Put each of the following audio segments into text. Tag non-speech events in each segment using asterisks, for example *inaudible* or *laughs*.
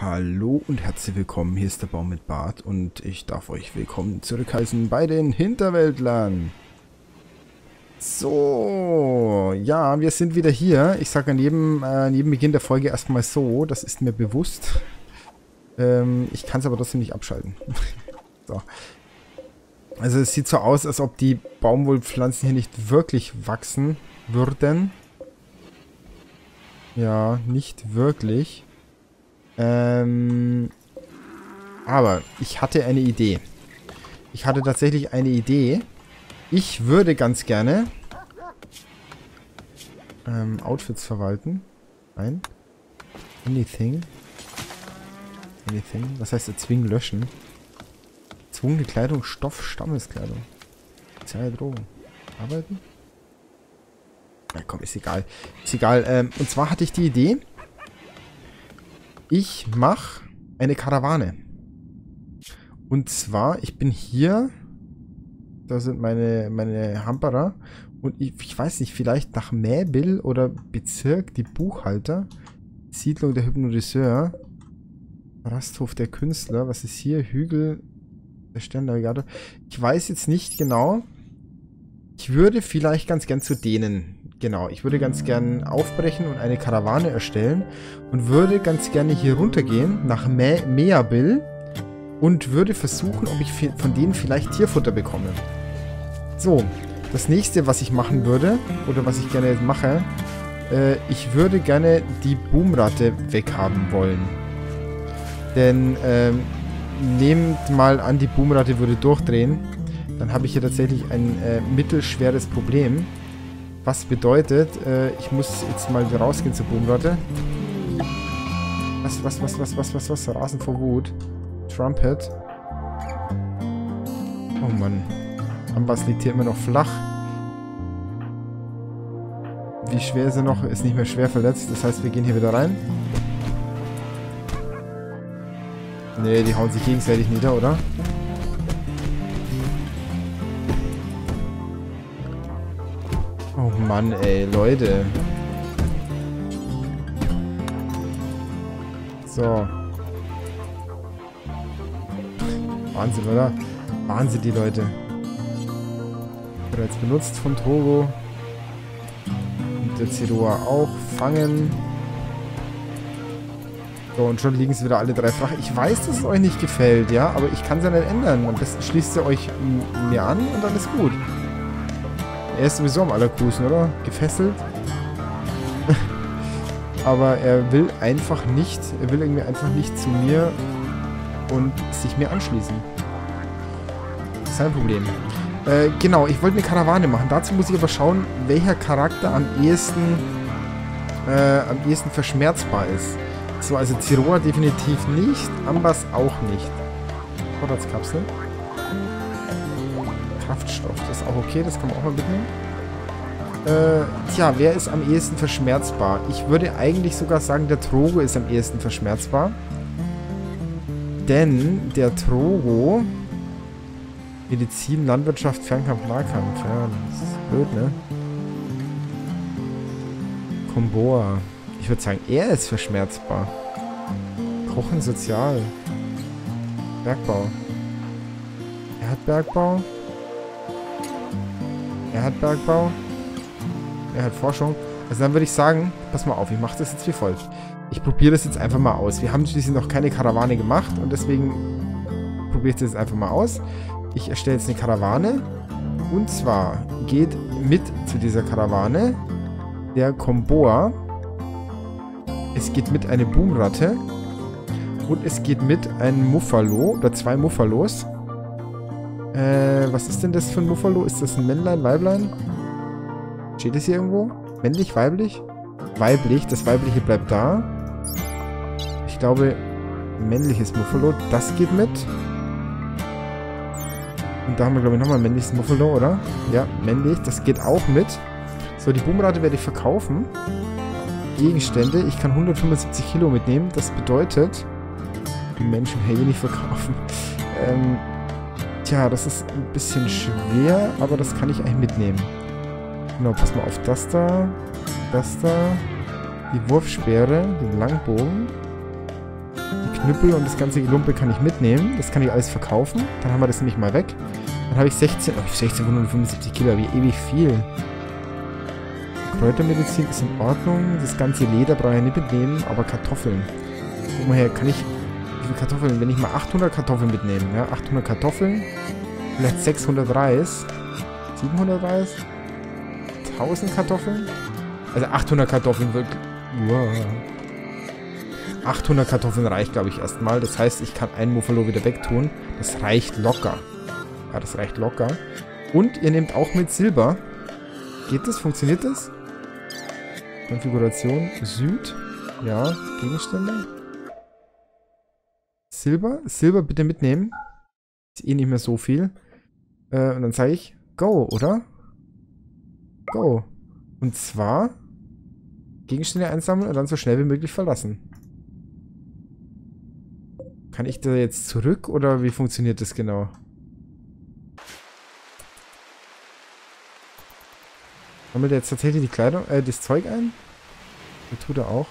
Hallo und herzlich willkommen, hier ist der Baum mit Bart und ich darf euch willkommen zurückheißen bei den Hinterwäldlern. So, ja, wir sind wieder hier. Ich sage an jedem, äh, an jedem Beginn der Folge erstmal so, das ist mir bewusst. Ähm, ich kann es aber trotzdem nicht abschalten. *laughs* so. Also es sieht so aus, als ob die Baumwollpflanzen hier nicht wirklich wachsen würden. Ja, nicht wirklich. Ähm, aber ich hatte eine Idee. Ich hatte tatsächlich eine Idee. Ich würde ganz gerne ähm, Outfits verwalten. Nein. Anything. Anything. Was heißt erzwingen, löschen? Zwungene Kleidung, Stoff, Stammeskleidung. Soziale Drogen. Arbeiten? Na komm, ist egal. Ist egal. Ähm, und zwar hatte ich die Idee, ich mache eine Karawane. Und zwar, ich bin hier. Da sind meine, meine Hamperer. Und ich, ich weiß nicht, vielleicht nach Mäbil oder Bezirk die Buchhalter. Siedlung der Hypnotiseur. Rasthof der Künstler. Was ist hier? Hügel der Sternnavigator. Ich weiß jetzt nicht genau. Ich würde vielleicht ganz gern zu denen Genau, ich würde ganz gern aufbrechen und eine Karawane erstellen und würde ganz gerne hier runtergehen nach Me Meabil und würde versuchen, ob ich von denen vielleicht Tierfutter bekomme. So, das nächste, was ich machen würde, oder was ich gerne mache, äh, ich würde gerne die Boomratte weghaben wollen. Denn, ähm, nehmt mal an, die Boomratte würde durchdrehen, dann habe ich hier tatsächlich ein äh, mittelschweres Problem. Was bedeutet, äh, ich muss jetzt mal rausgehen zur Boomratte. Was, was, was, was, was, was, was? Rasen vor Wut. Trumpet. Oh Mann. Ambas liegt hier immer noch flach. Wie schwer ist er noch? Ist nicht mehr schwer verletzt. Das heißt, wir gehen hier wieder rein. Ne, die hauen sich gegenseitig nieder, oder? Mann, ey, Leute. So. Wahnsinn, oder? Wahnsinn, die Leute. Bereits benutzt von Togo. Und der Zerua auch. Fangen. So, und schon liegen sie wieder alle drei flach. Ich weiß, dass es euch nicht gefällt, ja, aber ich kann es ja nicht ändern. Am besten schließt ihr euch mir an und dann ist gut. Er ist sowieso am allercoolsten, oder? Gefesselt. *laughs* Aber er will einfach nicht, er will irgendwie einfach nicht zu mir und sich mir anschließen. Sein Problem. Äh, genau, ich wollte eine Karawane machen. Dazu muss ich aber schauen, welcher Charakter am ehesten, äh, am ehesten verschmerzbar ist. So, also Ziroa definitiv nicht, Ambas auch nicht. Vorratskapsel. Kraftstoff. Das ist auch okay, das kann man auch mal mitnehmen. Äh, tja, wer ist am ehesten verschmerzbar? Ich würde eigentlich sogar sagen, der Trogo ist am ehesten verschmerzbar. Denn der Trogo... Medizin, Landwirtschaft, Fernkampf, Nahkampf. Ja, das ist blöd, ne? Komboa. Ich würde sagen, er ist verschmerzbar. Kochen sozial. Bergbau. Er hat Bergbau. Er hat Bergbau. Er hat Forschung. Also dann würde ich sagen, pass mal auf, ich mache das jetzt wie folgt. Ich probiere das jetzt einfach mal aus. Wir haben schließlich noch keine Karawane gemacht und deswegen probiere ich das jetzt einfach mal aus. Ich erstelle jetzt eine Karawane. Und zwar geht mit zu dieser Karawane der Komboa. Es geht mit eine Boomratte. Und es geht mit ein Muffalo oder zwei Muffalos. Äh, was ist denn das für ein Muffalo? Ist das ein Männlein, Weiblein? Steht das hier irgendwo? Männlich, weiblich? Weiblich. Das Weibliche bleibt da. Ich glaube, männliches Muffalo. Das geht mit. Und da haben wir, glaube ich, nochmal männliches Muffalo, oder? Ja, männlich. Das geht auch mit. So, die Boomrate werde ich verkaufen. Gegenstände. Ich kann 175 Kilo mitnehmen. Das bedeutet... Die Menschen hier nicht verkaufen. *laughs* Ähm, Tja, das ist ein bisschen schwer, aber das kann ich eigentlich mitnehmen. Genau, pass mal auf das da, das da, die Wurfspeere, den Langbogen. Die Knüppel und das ganze Gelumpe kann ich mitnehmen. Das kann ich alles verkaufen. Dann haben wir das nämlich mal weg. Dann habe ich 16, oh, 1675 Kilo, wie ewig viel. Kräutermedizin ist in Ordnung. Das ganze Leder brauche ich nicht mitnehmen, aber Kartoffeln. Guck mal her, kann ich... Viele Kartoffeln? Wenn ich mal 800 Kartoffeln mitnehme, ja, 800 Kartoffeln, vielleicht 600 Reis, 700 Reis, 1000 Kartoffeln? Also 800 Kartoffeln wird... Wow. 800 Kartoffeln reicht, glaube ich, erstmal. Das heißt, ich kann einen Muffalo wieder wegtun. Das reicht locker. Ja, das reicht locker. Und ihr nehmt auch mit Silber. Geht das? Funktioniert das? Konfiguration Süd. Ja, Gegenstände. Silber. Silber bitte mitnehmen. Ist eh nicht mehr so viel. Äh, und dann sage ich Go, oder? Go. Und zwar Gegenstände einsammeln und dann so schnell wie möglich verlassen. Kann ich da jetzt zurück oder wie funktioniert das genau? Sammelt er jetzt tatsächlich die Kleidung, äh, das Zeug ein? Das tut er auch.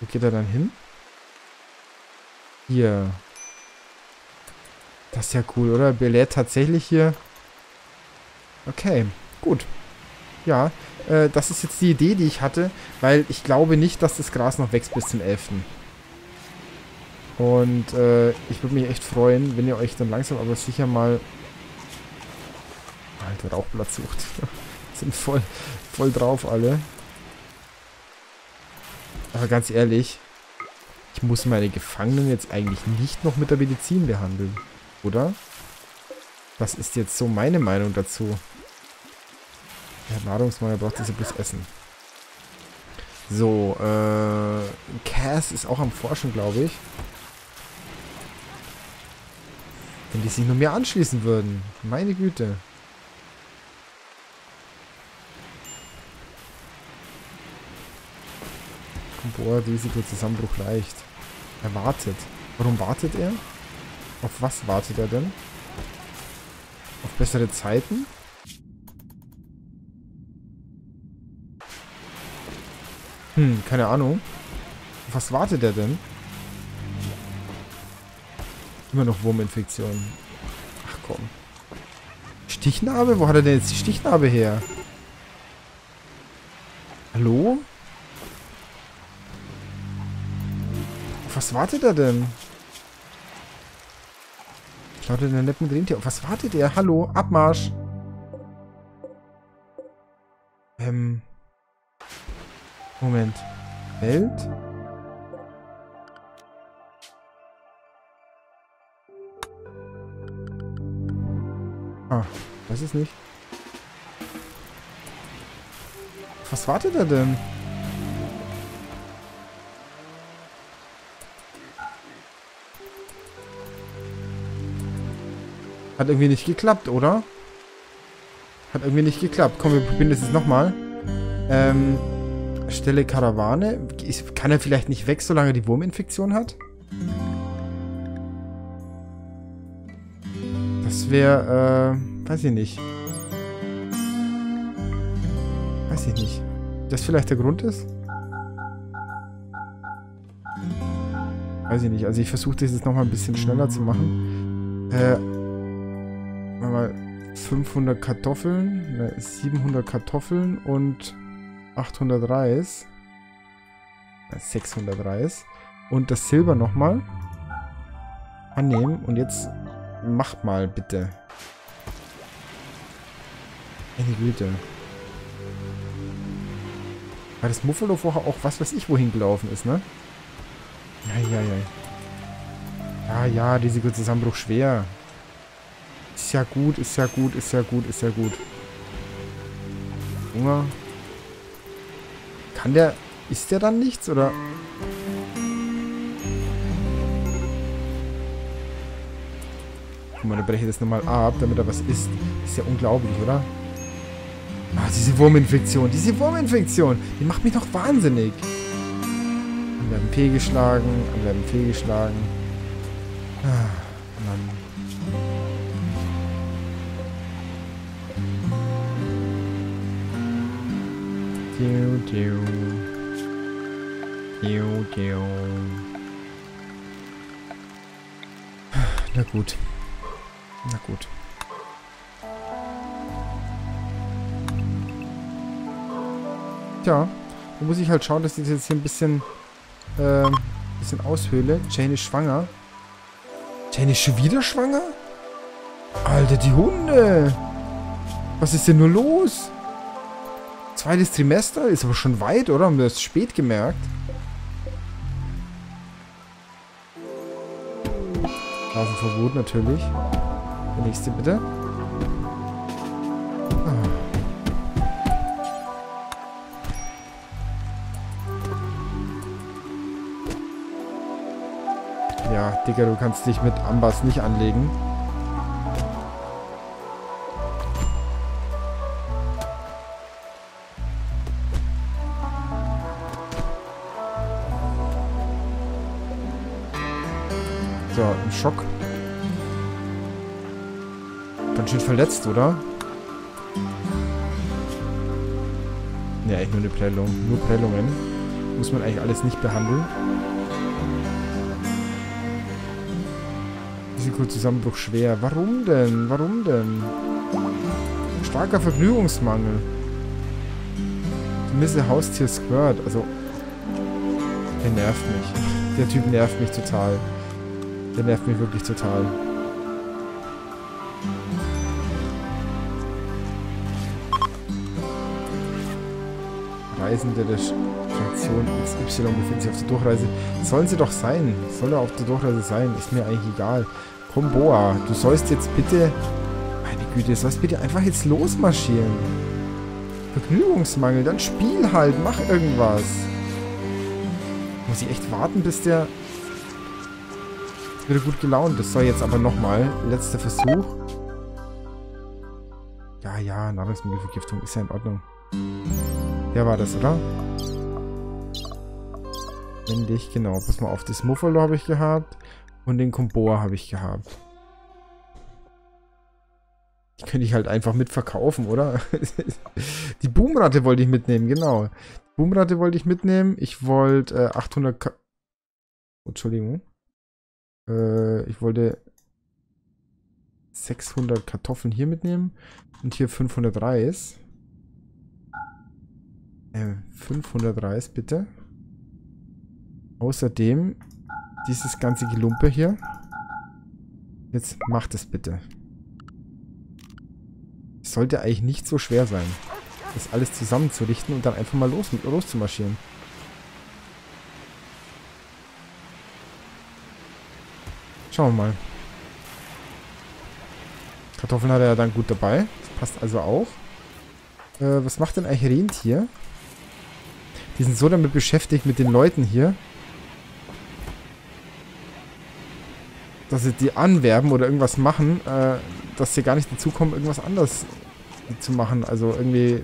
Wo geht er dann hin? Hier. Das ist ja cool, oder? Belehrt tatsächlich hier. Okay, gut. Ja, äh, das ist jetzt die Idee, die ich hatte, weil ich glaube nicht, dass das Gras noch wächst bis zum 11. Und äh, ich würde mich echt freuen, wenn ihr euch dann langsam aber sicher mal... Alter, Rauchblatt sucht. *laughs* Sind voll, voll drauf alle. Aber ganz ehrlich, ich muss meine Gefangenen jetzt eigentlich nicht noch mit der Medizin behandeln. Oder? Das ist jetzt so meine Meinung dazu. Der Nahrungsmangel braucht diese bloß Essen. So, äh... Cass ist auch am Forschen, glaube ich. Wenn die sich nur mehr anschließen würden. Meine Güte. Boah, Risikozusammenbruch leicht. Er wartet. Warum wartet er? Auf was wartet er denn? Auf bessere Zeiten? Hm, keine Ahnung. Auf was wartet er denn? Immer noch Wurminfektion. Ach komm. Stichnarbe? Wo hat er denn jetzt die Stichnarbe her? Hallo? Wartet er denn? Schaut er denn nicht mit Rentier? Auf was wartet er? Hallo? Abmarsch! Ähm. Moment. Welt? Ah, weiß es nicht. Was wartet er denn? Hat irgendwie nicht geklappt, oder? Hat irgendwie nicht geklappt. Komm, wir probieren das jetzt nochmal. Ähm, Stelle Karawane. Kann er vielleicht nicht weg, solange er die Wurminfektion hat? wäre, äh, weiß ich nicht. Weiß ich nicht. Das vielleicht der Grund ist? Weiß ich nicht. Also ich versuche das jetzt nochmal ein bisschen schneller zu machen. Äh, mal 500 Kartoffeln, ne, 700 Kartoffeln und 800 Reis. 600 Reis. Und das Silber nochmal annehmen. Und jetzt Macht mal, bitte. Meine Güte. War das Muffalo vorher auch was weiß ich wohin gelaufen ist, ne? Ja, ja, ja. Ja, ja, Risikozusammenbruch schwer. Ist ja gut, ist ja gut, ist ja gut, ist ja gut. Hunger. Kann der... Ist der dann nichts, oder... Guck mal, dann breche ich das nochmal ab, damit er was isst. Ist ja unglaublich, oder? Ah, diese Wurminfektion, diese Wurminfektion, die macht mich doch wahnsinnig. Anwerben fehlgeschlagen, anwerben fehlgeschlagen. Ah, Mann. Diu, diu. Diu, diu. Na gut. Na gut. Tja, da muss ich halt schauen, dass ich das jetzt hier ein bisschen, äh, ein bisschen aushöhle. Jane ist schwanger. Jane ist schon wieder schwanger? Alter, die Hunde! Was ist denn nur los? Zweites Trimester? Ist aber schon weit, oder? Haben wir das spät gemerkt? Rasenverbot natürlich. Der nächste bitte. Ja, Digga, du kannst dich mit Ambas nicht anlegen. So, im Schock. Ganz schön verletzt, oder? Ne, eigentlich nur eine Prellung. Nur Prellungen. Muss man eigentlich alles nicht behandeln. Risikozusammenbruch schwer. Warum denn? Warum denn? Starker Vergnügungsmangel. Misse Haustier Squirt. Also, der nervt mich. Der Typ nervt mich total. Der nervt mich wirklich total. Reisende der Fraktion XY befinden sich auf der Durchreise. Sollen sie doch sein. Soll er auf der Durchreise sein. Ist mir eigentlich egal. Komm, Boa. Du sollst jetzt bitte... Meine Güte, du sollst bitte einfach jetzt losmarschieren. Vergnügungsmangel. Dann spiel halt. Mach irgendwas. Muss ich echt warten, bis der wieder gut gelaunt. Das soll jetzt aber nochmal. Letzter Versuch. Ja, ja, Nahrungsmittelvergiftung ist ja in Ordnung. Der war das, oder? Männlich, genau. Pass mal auf, das Muffalo habe ich gehabt. Und den Komboa habe ich gehabt. Die könnte ich halt einfach mitverkaufen, oder? *laughs* Die Boomratte wollte ich mitnehmen, genau. Boomratte wollte ich mitnehmen. Ich wollte äh, 800... Ka Entschuldigung. Äh, ich wollte 600 Kartoffeln hier mitnehmen. Und hier 500 Reis. Äh, 500 Reis, bitte. Außerdem dieses ganze Gelumpe hier. Jetzt macht es bitte. Sollte eigentlich nicht so schwer sein, das alles zusammenzurichten und dann einfach mal los, los. Schauen wir mal. Kartoffeln hat er dann gut dabei. Das passt also auch. Äh, was macht denn eigentlich Rentier? Die sind so damit beschäftigt mit den Leuten hier. Dass sie die anwerben oder irgendwas machen, äh, dass sie gar nicht dazu kommen, irgendwas anderes zu machen. Also irgendwie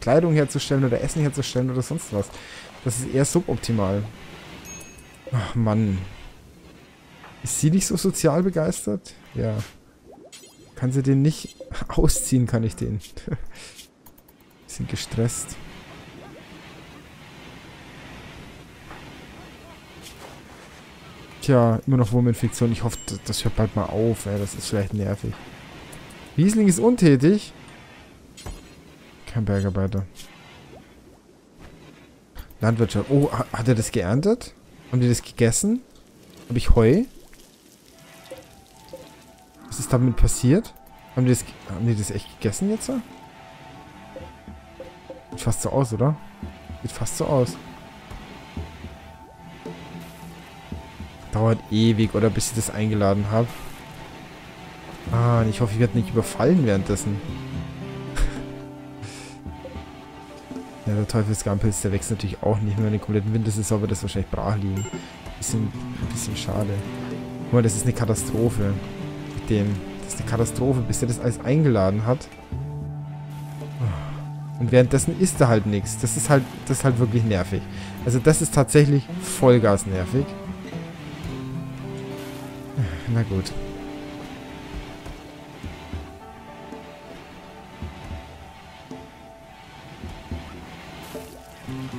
Kleidung herzustellen oder Essen herzustellen oder sonst was. Das ist eher suboptimal. Ach Mann. Ist sie nicht so sozial begeistert? Ja. Kann sie den nicht *laughs* ausziehen, kann ich den. *laughs* Bisschen gestresst. Tja, immer noch Wurminfektion. Ich hoffe, das hört bald mal auf. Ey. Das ist vielleicht nervig. Riesling ist untätig. Kein Bergarbeiter. Landwirtschaft. Oh, hat er das geerntet? Haben die das gegessen? Habe ich Heu? Was ist damit passiert? Haben die das, haben die das echt gegessen jetzt? Sieht fast so aus, oder? Sieht fast so aus. Dauert ewig, oder bis ich das eingeladen habe. Ah, ich hoffe, ich werde nicht überfallen währenddessen. *laughs* ja, der Teufelsgarmpilz, der wächst natürlich auch nicht mehr in den kompletten Wintersaison, aber das wahrscheinlich brach liegen. Bisschen, bisschen schade. Guck mal, das ist eine Katastrophe dem. Das ist eine Katastrophe, bis er das alles eingeladen hat. Und währenddessen ist da halt nichts. Das ist halt, das ist halt wirklich nervig. Also das ist tatsächlich Vollgas nervig. Na gut.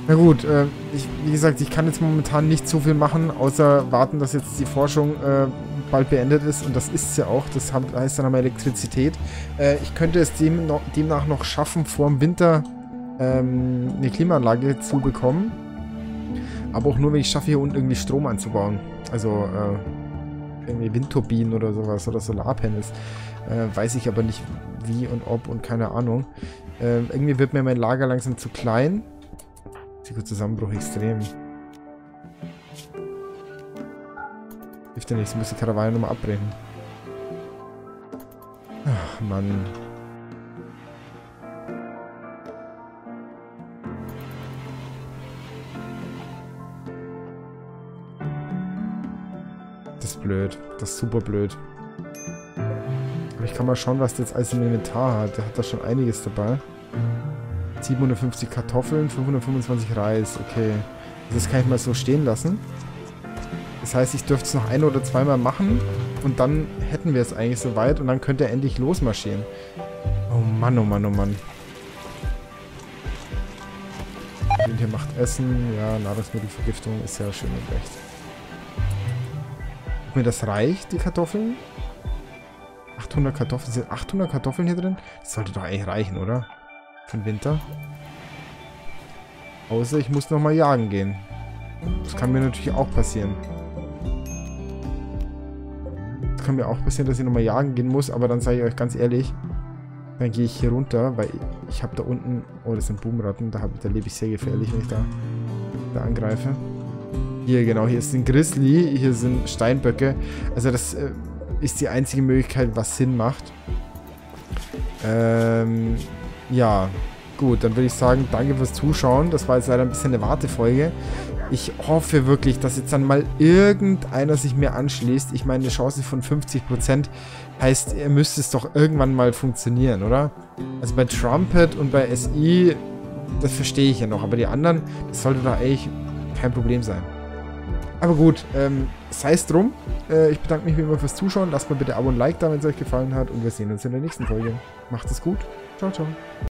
Na gut, äh, ich, wie gesagt, ich kann jetzt momentan nicht so viel machen, außer warten, dass jetzt die Forschung äh, bald beendet ist. Und das ist es ja auch. Das heißt, dann haben wir Elektrizität. Äh, ich könnte es dem noch, demnach noch schaffen, vor dem Winter ähm, eine Klimaanlage zu bekommen. Aber auch nur, wenn ich schaffe, hier unten irgendwie Strom anzubauen. Also äh, irgendwie Windturbinen oder sowas oder Solarpanels. Äh, weiß ich aber nicht wie und ob und keine Ahnung. Äh, irgendwie wird mir mein Lager langsam zu klein. Zusammenbruch extrem. Hilft ja nichts, muss die Karawane nochmal abbrechen. Ach, Mann. Das ist blöd. Das ist super blöd. Aber ich kann mal schauen, was der jetzt alles im Inventar hat. Der hat da schon einiges dabei. 750 Kartoffeln, 525 Reis. Okay. Das kann ich mal so stehen lassen. Das heißt, ich dürfte es noch ein- oder zweimal machen und dann hätten wir es eigentlich soweit und dann könnte er endlich losmarschieren. Oh Mann, oh Mann, oh Mann. Den hier macht Essen. Ja, Nahrungsmittelvergiftung ist ja schön und recht. Ob mir das reicht, die Kartoffeln? 800 Kartoffeln. Sind 800 Kartoffeln hier drin? Das sollte doch eigentlich reichen, oder? Für den Winter. Außer ich muss nochmal jagen gehen. Das kann mir natürlich auch passieren. Kann mir auch passieren, dass ich nochmal jagen gehen muss, aber dann sage ich euch ganz ehrlich, dann gehe ich hier runter, weil ich habe da unten... Oh, das sind Boomratten, da, da lebe ich sehr gefährlich, wenn ich da, da angreife. Hier, genau, hier ist ein Grizzly, hier sind Steinböcke. Also das äh, ist die einzige Möglichkeit, was Sinn macht. Ähm, ja, gut, dann würde ich sagen, danke fürs Zuschauen. Das war jetzt leider ein bisschen eine Wartefolge. Ich hoffe wirklich, dass jetzt dann mal irgendeiner sich mir anschließt. Ich meine, eine Chance von 50% heißt, ihr müsst es doch irgendwann mal funktionieren, oder? Also bei Trumpet und bei SI, das verstehe ich ja noch. Aber die anderen, das sollte doch eigentlich kein Problem sein. Aber gut, ähm, sei es drum. Äh, ich bedanke mich wie immer fürs Zuschauen. Lasst mal bitte Abo und Like da, wenn es euch gefallen hat. Und wir sehen uns in der nächsten Folge. Macht es gut. Ciao, ciao.